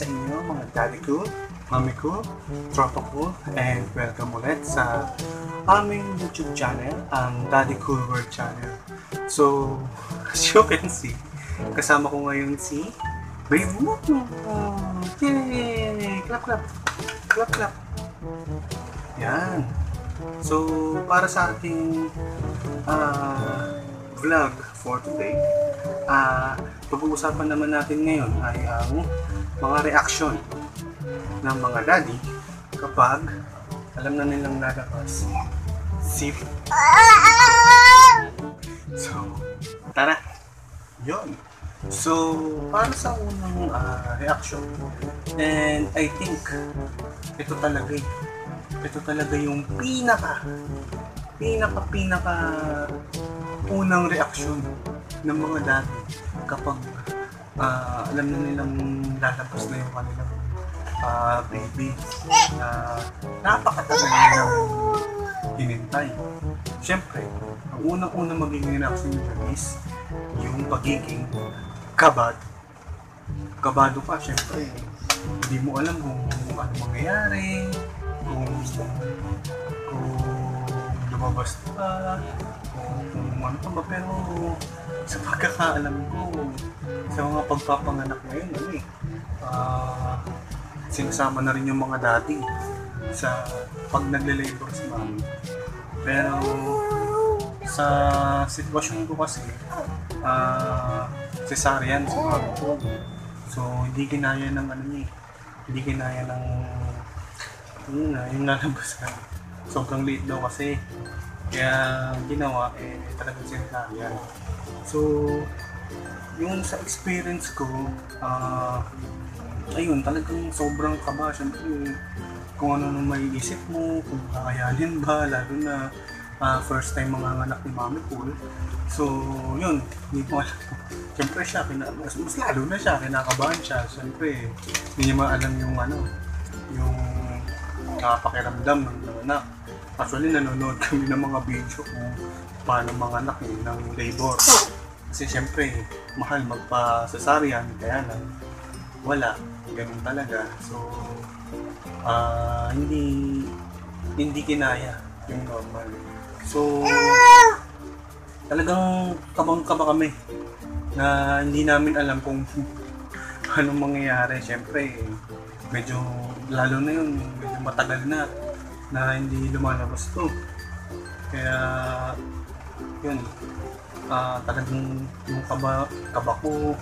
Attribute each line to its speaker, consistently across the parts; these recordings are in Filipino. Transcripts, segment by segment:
Speaker 1: sa inyo mga daddy ko, mami ko, tropa ko, and welcome ulit sa aming YouTube channel, ang Daddy Cool World Channel. So, as you can see, kasama ko ngayon si Babe mo. Oh, yay! Clap, clap. Clap, clap. Yan. So, para sa ating ah, vlog for today, ah pag-uusapan naman natin ngayon ay ang mga reaction ng mga daddy kapag alam na nilang lalabas si So, tara! Yun. So, para sa unang ah, reaction, and I think ito talaga eh. Ito talaga yung pinaka pinaka pinaka unang reaksyon ng mga dati kapag ah, alam na nilang lalabas na yung kanilang ah, baby na napakatagal nilang hinintay. Siyempre, ang unang-unang magiging reaction nyo is yung pagiging kabad. Kabado ka, siyempre. Hindi mo alam kung ano mangyayari, kung kung lumabas ka, kung, kung ano pa ba, pero sa pagkakaalam ko, sa mga pagpapanganak ngayon, ano eh, ah, sinasama na rin yung mga dati sa pag nagle-labor si mami. Pero sa sitwasyon ko kasi, ah, cesarean si mami ko. So, hindi ginaya ng ano niya eh. Hindi ginaya ng yun na, yung lalabas ka. Sobrang late daw kasi. Kaya ginawa, eh, talagang sinasayang. So, yung sa experience ko, ah, ayun, talagang sobrang kaba. Siyempre, kung ano nang maiisip mo, kung kakayanin ba, lalo na ah, first time mga anak ni Mami Pool. So, yun, hindi ko alam. Siyempre siya, kina, mas, mas lalo na siya, kinakabahan siya. Siyempre, hindi niya maalam yung ano, yung uh, pakiramdam ng ng anak. Actually, nanonood kami ng mga video kung paano mga anak eh, ng labor. Kasi siyempre, mahal magpa-cesarean, kaya lang, wala. Ganun talaga. So, ah hindi hindi kinaya yung normal. So, talagang kabang-kaba kami na hindi namin alam kung anong mangyayari. Siyempre, medyo, lalo na yun, medyo matagal na na hindi lumalabas to. Kaya, yun, ah talagang yung kaba, kaba ko,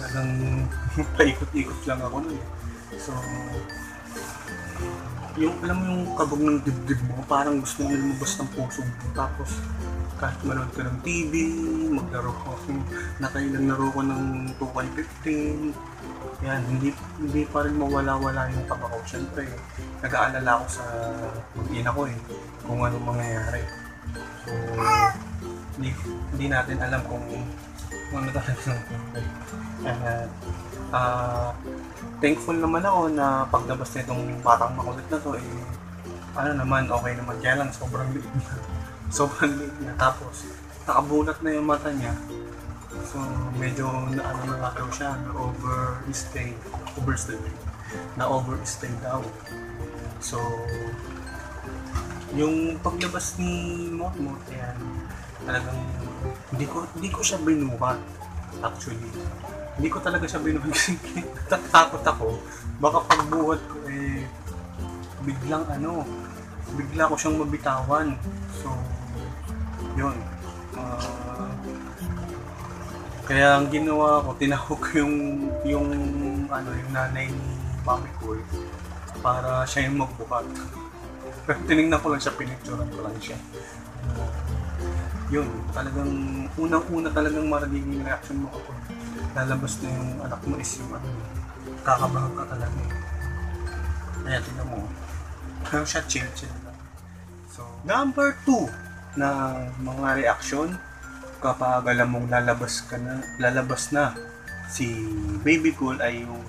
Speaker 1: talagang paikot-ikot lang ako nun. eh. So, yung alam mo yung kabog ng dibdib mo, parang gusto mo lumabas ng puso mo. Tapos, kahit manood ka ng TV, maglaro ko, nakailang laro ko ng 2K15, yan, hindi, hindi pa rin mawala-wala yung kaba ko. Siyempre, nag-aalala ako sa mag-ina ko eh, kung anong mangyayari. So, hindi, hindi natin alam kung, ano talaga. At, ah, thankful naman ako na paglabas na itong batang makulit na to, eh, ano naman, okay naman. Kaya lang, sobrang liit na. sobrang liit na. Tapos, nakabulat na yung mata niya. So, medyo na ano na daw siya, na overstay, overstay, na overstay daw. So, yung paglabas ni Motmot, yan, talagang, hindi ko, hindi ko siya binuhat, actually. Hindi ko talaga siya binuhat kasi natatakot ako. Baka pagbuhat ko, eh, biglang ano, bigla ko siyang mabitawan. So, yun. Ah, kaya ang ginawa ko, tinawag ko yung, yung, ano, yung nanay ni Mami ko eh, para siya yung magbuhat. Pero tinignan ko lang siya, pinicturean ko lang siya. Yun, talagang, unang-una talagang maragiging reaction mo kapag lalabas na yung anak mo is yung ano, kakabahan ka talaga eh. Kaya tingnan mo, parang siya chill-chill lang. So, number two na mga reaction kapag alam mong lalabas ka na, lalabas na si Baby Cool ay yung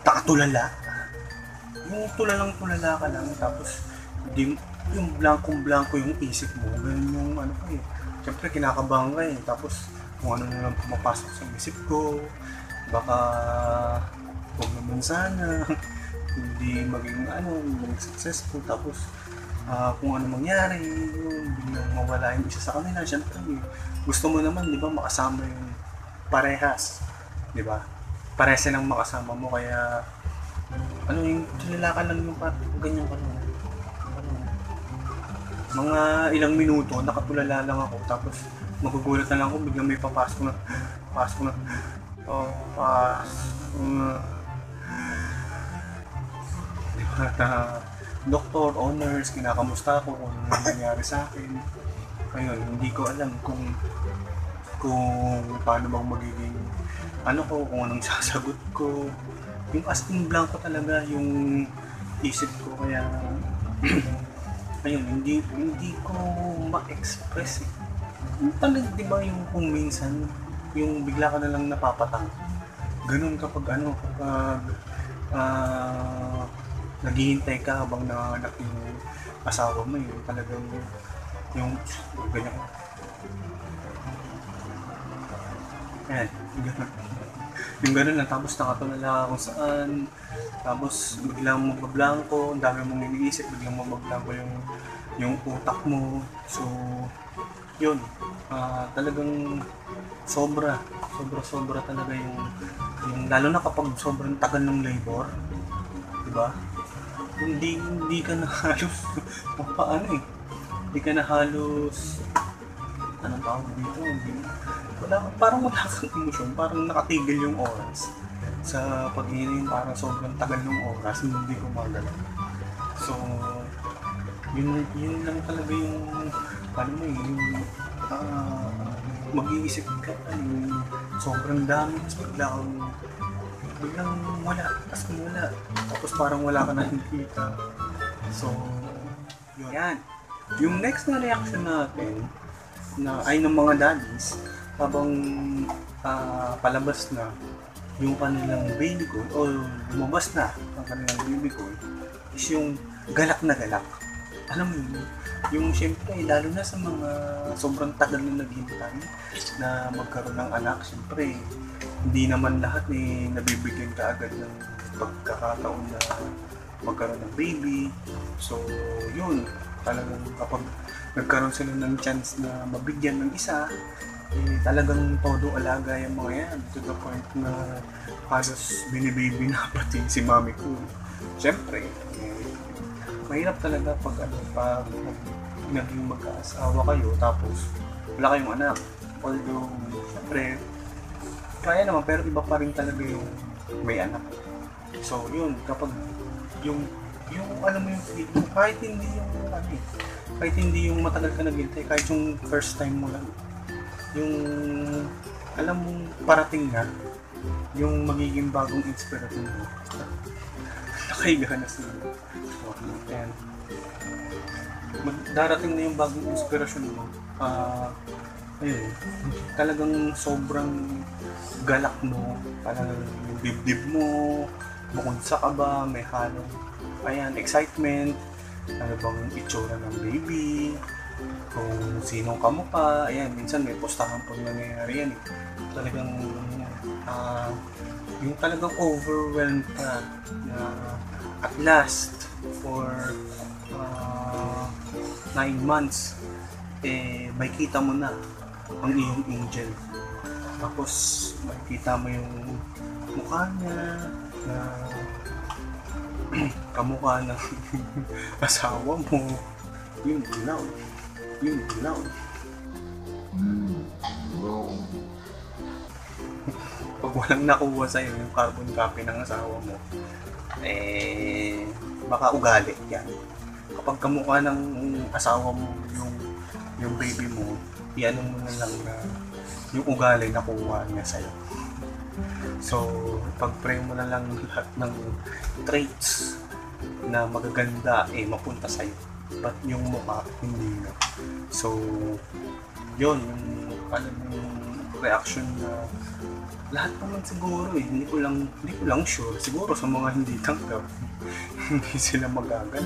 Speaker 1: takatulala. Yung tulalang tulala ka lang tapos di, yung blankong-blanko yung isip mo. Ganun yung ano pa eh. Siyempre kinakabahan ka eh. Tapos kung ano na lang pumapasok sa isip ko. Baka huwag naman sana, hindi maging ano, maging successful, tapos ah, kung ano mangyari, yun, biglang mawala yung isa sa kanila, syempre, gusto mo naman, di ba, makasama yung parehas, di ba? Parehas silang makasama mo, kaya, ano yung, tulala ka lang yung parang ganyan ka lang. Mga ilang minuto, nakatulala lang ako, tapos magugulat na lang ako, biglang may papasok na, papasok na, oh, pas, uh, di ba, na, doktor, owners, kinakamusta ako kung ano nangyari sa akin. Ayun, hindi ko alam kung kung paano bang magiging ano ko, kung anong sasagot ko. Yung as in blanco talaga yung isip ko kaya ayun, hindi hindi ko ma-express eh. Yung talaga, di ba yung kung minsan, yung bigla ka na lang napapatang. Ganun kapag ano, kapag ah naghihintay ka habang nanganak yung asawa mo, yung talagang yung ganyan. Ayan, ganun. Yung ganun lang, tapos nakatulala kung saan, tapos biglang magbablanko, ang dami mong iniisip, biglang magbablanko yung, yung utak mo. So, yun, ah, talagang sobra, sobra-sobra talaga yung, yung, lalo na kapag sobrang tagal ng labor, di ba? Hindi, hindi ka na halos, paano eh, hindi ka na halos, anong tawag dito, hindi, wala, parang wala kang emosyon, parang nakatigil yung oras sa pag-inom, parang sobrang tagal ng oras, hindi ko magalaw. So, yun, yun lang talaga yung, paano mo yung, ah, mag-iisip ka, ano, yung sobrang dami, tapos bigla kang, biglang wala, tapos wala, tapos parang wala ka na nakikita. So, yun. Yan. Yung next na reaction natin, na ay ng mga daddies, habang ah, palabas na yung kanilang baby ko, o lumabas na ang kanilang baby ko, is yung galak na galak. Alam mo yun, yung siyempre, lalo na sa mga sobrang tagal na naghintay na magkaroon ng anak, siyempre, hindi naman lahat eh, nabibigyan ka agad ng pagkakataon na magkaroon ng baby. So, yun, talagang kapag nagkaroon sila ng chance na mabigyan ng isa, eh, talagang todo alaga yung mga yan to the point na halos binibaby na pati si mami ko. Siyempre, eh, mahirap talaga pag ano, pag naging magkaasawa kayo tapos wala kayong anak. Although, siyempre, kaya naman pero iba pa rin talaga yung may anak. So, yun, kapag yung yung alam mo yung feeling, kahit hindi yung ano eh, kahit hindi yung matagal ka naghintay, kahit yung first time mo lang, yung alam mong parating na, yung magiging bagong inspiration mo. Nakahiga na sila. Mag- darating na yung bagong inspirasyon mo. Ah, ayun, talagang sobrang galak mo, talagang yung dibdib mo, bukod sa kaba, may halong, ayan, excitement, ano bang itsura ng baby, kung sinong kamukha, ayan, minsan may postahan pag nangyayari yan eh. Talagang, ah, yung talagang overwhelmed ka na at last for ah, nine months, eh, may kita mo na ang iyong angel. Tapos, makikita mo yung mukha niya na kamukha ng asawa mo. Yung dilaw. Yung dilaw. Pag walang nakuha sa'yo yung carbon copy ng asawa mo, eh, baka ugali yan. Kapag kamukha ng asawa mo yung yung baby mo, iano mo na lang na yung ugali na kuha niya sa'yo. So, pag-pray mo na lang lahat ng traits na magaganda, eh, mapunta sa'yo. But yung mukha, hindi na. So, yun, yung, ano, yung reaction na lahat naman siguro eh, hindi ko lang, hindi ko lang sure. Siguro sa mga hindi tanggap, hindi sila magagal.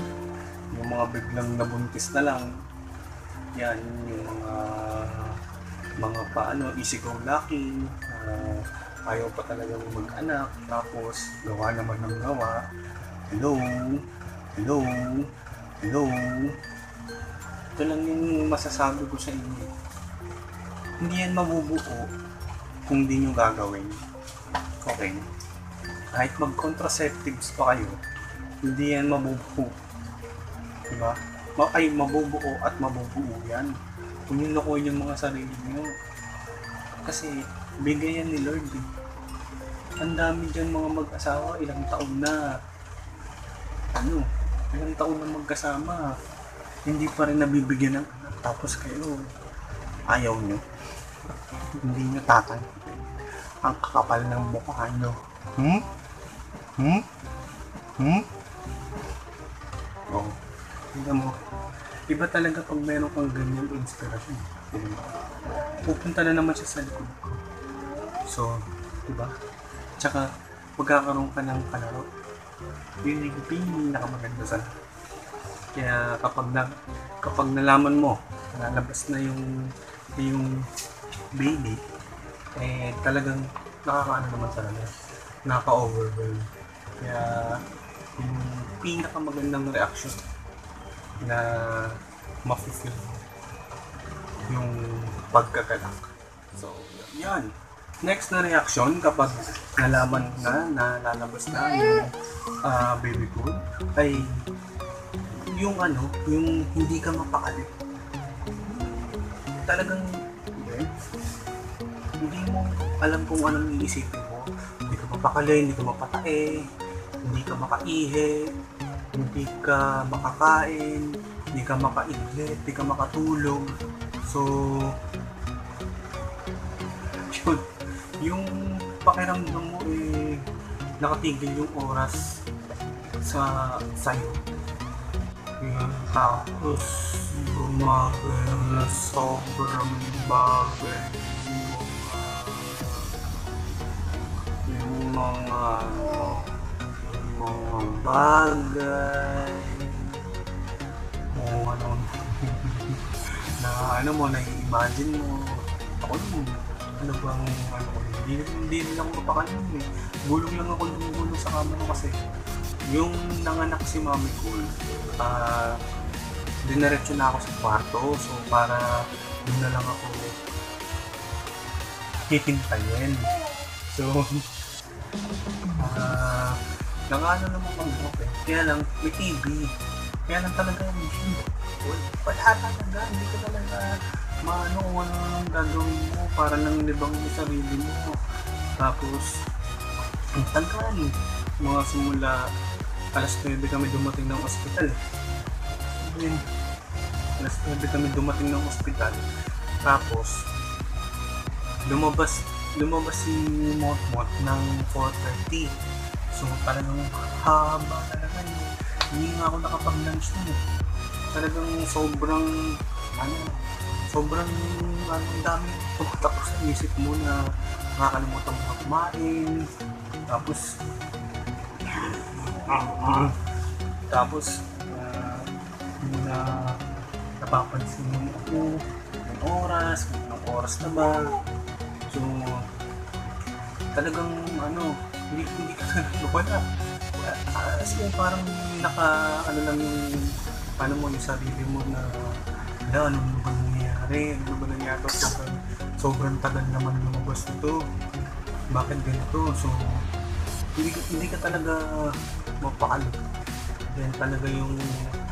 Speaker 1: Yung mga biglang nabuntis na lang, yan, yung mga mga paano, easy go lucky, ah, ayaw pa talaga mag-anak, tapos gawa naman ng gawa. Hello? Hello? Hello? Ito lang yung masasabi ko sa inyo. Hindi yan mabubuo kung di nyo gagawin. Okay? Kahit mag-contraceptives pa kayo, hindi yan mabubuo. Diba? Ay, mabubuo at mabubuo yan. Kung lokohin yung mga sarili nyo. Kasi, bigay yan ni Lord eh. Ang dami dyan mga mag-asawa, ilang taon na. Ano, ilang taon na magkasama. Hindi pa rin nabibigyan ng. Tapos kayo, ayaw nyo. Hindi nyo tatanggapin. Ang kakapal ng mukha nyo. Hmm? Hmm? Hmm? Oh. Tingnan mo. Iba talaga pag meron kang ganyan inspiration. Diba? Pupunta na naman siya sa likod ko. So, diba? Tsaka, magkakaroon ka ng kalaro. Yun yung pinakamaganda sa. Kaya kapag na kapag nalaman mo, lalabas na yung yung baby, eh talagang nakakaano naman talaga. Nakaka-overwhelm. Kaya yung pinakamagandang reaction na ma-feel mo yung pagkagalak. So, yan. Next na reaction kapag nalaman na na lalabas na yung ah, baby food ay yung ano, yung hindi ka mapakali. Talagang, hindi, hindi mo alam kung anong iisipin mo. Hindi ka mapakali, hindi ka mapatae, hindi ka makaihi, hindi ka makakain, hindi ka makaiglit, hindi ka makatulog. So, pakiramdam mo eh, nakatigil yung oras sa sa'yo. Yun, tapos gumagay na sobrang bagay yung yung mga yung mga bagay kung ano na ano mo, na-imagine mo ako yun, ano bang ano ko hindi, hindi rin ako mapakalim eh. Gulong lang ako ng gulong sa kama ko kasi yung nanganak si mami ko ah dinaretso na ako sa kwarto. So para doon na lang ako hihintayin so ah nangano naman ang eh kaya lang may TV kaya lang talaga hindi wala talaga. Hindi ka talaga maano ano ang gagawin mo para lang libang mo sarili mo. Tapos ang tagal. Mga simula alas 9 kami dumating ng ospital. Ayun. alas 9 kami dumating ng ospital. Tapos lumabas lumabas si Motmot ng 4.30 so talagang haba talaga hindi nga ako nakapag-lunch nun. Talagang sobrang ano sobrang ano, dami. Tumatakot sa isip mo na nakakalimutan mo na kumain. Tapos tapos uh, na napapansin mo ako yung oras kung anong oras na ba. So talagang ano hindi, hindi ka wala uh, as in parang naka ano lang yung ano mo yung sarili mo na na ano ba nangyayari ano ba nangyayari sobrang sobrang tagal naman lumabas ito bakit ganito? So hindi, hindi ka talaga mapakali yan talaga yung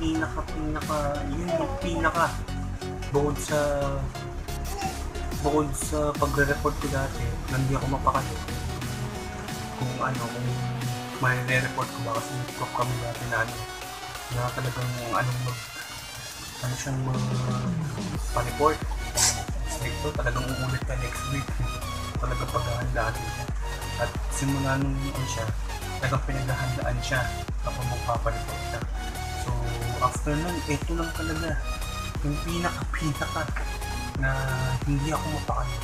Speaker 1: pinaka pinaka yun yung pinaka bukod sa bukod sa pagre-report ko dati hindi ako mapakali kung ano kung may report ko ba kasi nag kami dati na ano na talagang anong mag ano siyang mag pa-report ito talagang uulit ka next week. Talagang paghahandaan niya at simula nung ano siya talagang pinaghahandaan siya kapag magpapareport ka so after nun ito lang talaga. Yung pinaka pinaka na hindi ako mapakali.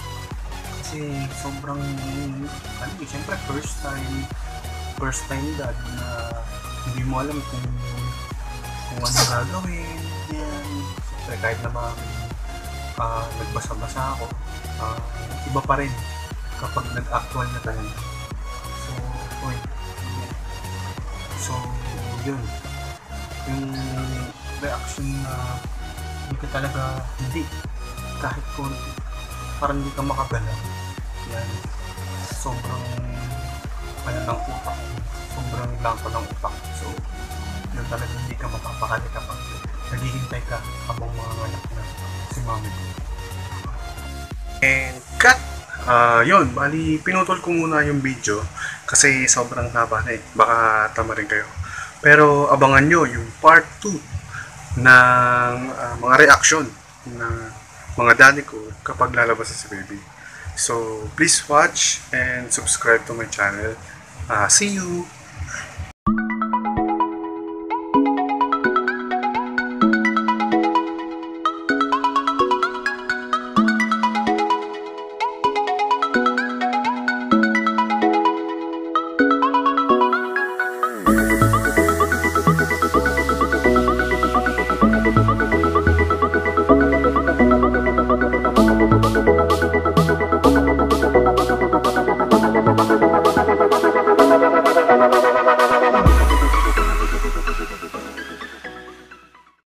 Speaker 1: Kasi sobrang ano eh, syempre first time first time dad na hindi mo alam kung kung ano gagawin yan Siyempre, kahit na mga ah, nagbasa-basa ako ah, iba pa rin kapag nag-actual na tayo. So, oy. So, yun. Yung reaction na hindi ka talaga, hindi. Kahit konti. Parang hindi ka makagalaw. Yan. Sobrang ano ng utak. Sobrang blanco ng utak. So, yun talaga hindi ka mapapakali kapag naghihintay ka habang mga anak na si mami ko. And cut! Ah, yun, bali pinutol ko muna yung video kasi sobrang haba na eh. Baka tama rin kayo. Pero abangan nyo yung part 2 ng ah, mga reaction ng mga daddy ko kapag lalabas na si baby. So, please watch and subscribe to my channel. Ah, see you!